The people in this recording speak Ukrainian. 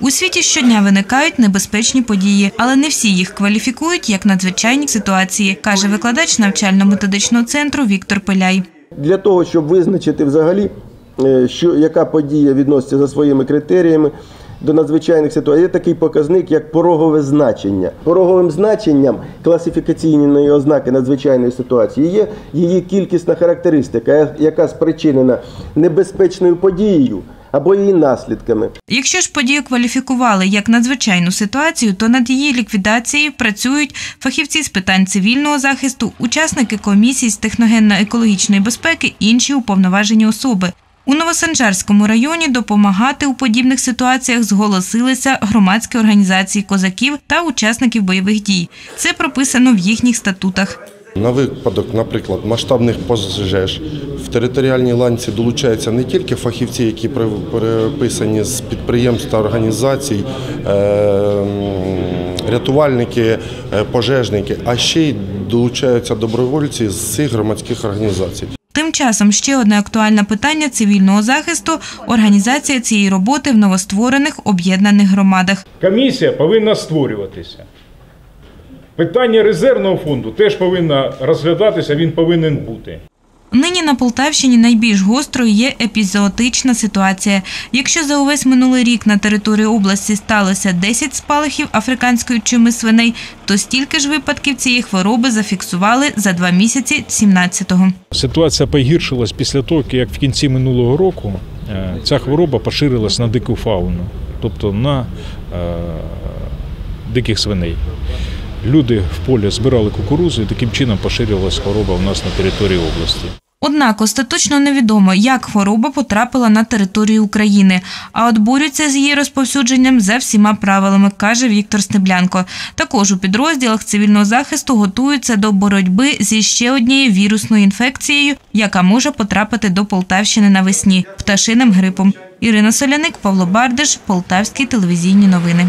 У світі щодня виникають небезпечні події, але не всі їх кваліфікують як надзвичайні ситуації, каже викладач навчально-методичного центру Віктор Пиляй. Для того, щоб визначити взагалі, е, що, яка подія відноситься за своїми критеріями до надзвичайних ситуацій, є такий показник, як порогове значення. Пороговим значенням класифікаційної ознаки надзвичайної ситуації є її кількісна характеристика, яка спричинена небезпечною подією або її наслідками. Якщо ж подію кваліфікували як надзвичайну ситуацію, то над її ліквідацією працюють фахівці з питань цивільного захисту, учасники комісій з техногенно-екологічної безпеки, інші уповноважені особи. У Новосанжарському районі допомагати у подібних ситуаціях зголосилися громадські організації козаків та учасників бойових дій. Це прописано в їхніх статутах. На випадок, наприклад, масштабних пожеж в територіальній ланці долучаються не тільки фахівці, які переписані з підприємств та організацій, е, рятувальники, е, пожежники, а ще й долучаються добровольці з цих громадських організацій. Тим часом ще одне актуальне питання цивільного захисту організація цієї роботи в новостворених об'єднаних громадах. Комісія повинна створюватися. Питання резервного фонду теж повинно розглядатися, він повинен бути. Нині на Полтавщині найбільш гострою є епізоотична ситуація. Якщо за увесь минулий рік на території області сталося 10 спалахів африканської чуми свиней, то стільки ж випадків цієї хвороби зафіксували за два місяці 17-го. Ситуація погіршилась після того, як в кінці минулого року е, ця хвороба поширилась на дику фауну, тобто на е, диких свиней. Люди в полі збирали кукурузу і таким чином поширювалася хвороба у нас на території області. Однак остаточно невідомо, як хвороба потрапила на територію України, а от борються з її розповсюдженням за всіма правилами, каже Віктор Стеблянко. Також у підрозділах цивільного захисту готуються до боротьби зі ще однією вірусною інфекцією, яка може потрапити до Полтавщини навесні пташиним грипом. Ірина Соляник, Павло Бардиш, Полтавські телевізійні новини.